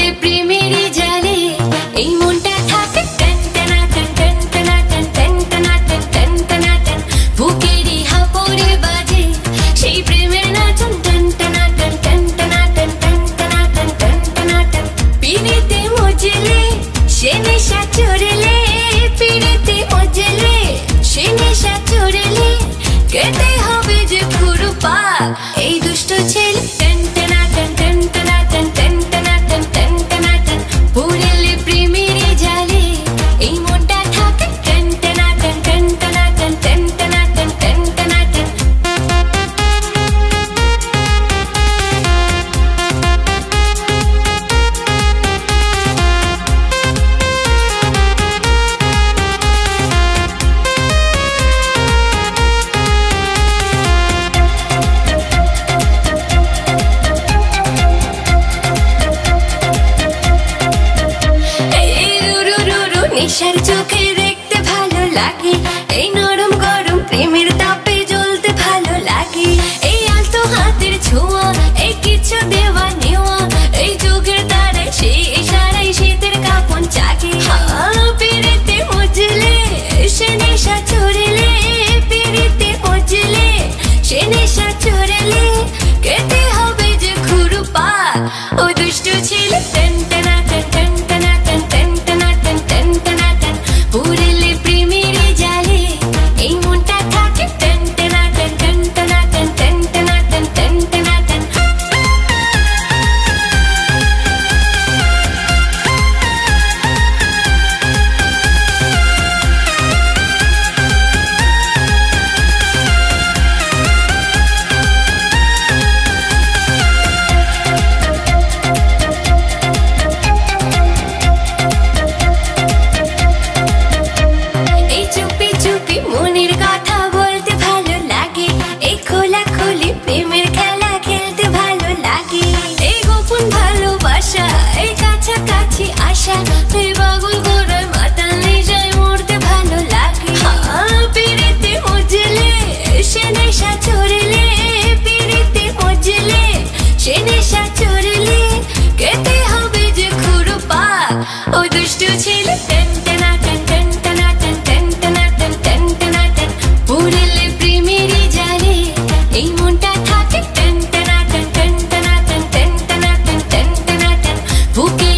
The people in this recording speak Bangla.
পড়লে প্রেমের জালে, এই মনটা থাকে বুকেরই হাপড়ে বাজে, সেই প্রেমের নাচন টান টানা টান টান ছেলে আশার চোখে দেখতে ভালো লাগে। এই নরম দুষ্টু ছেলে টেন টেনা টেন টেন টেনা টেন টেন টেনা টেন টেন টেনা টেন পুরলে প্রেমেরই জালে এই মনটা থাকে টেন টেনা টেন টেন টেনা টেন টেন টেনা টেন টেন টেনা টেন বুকে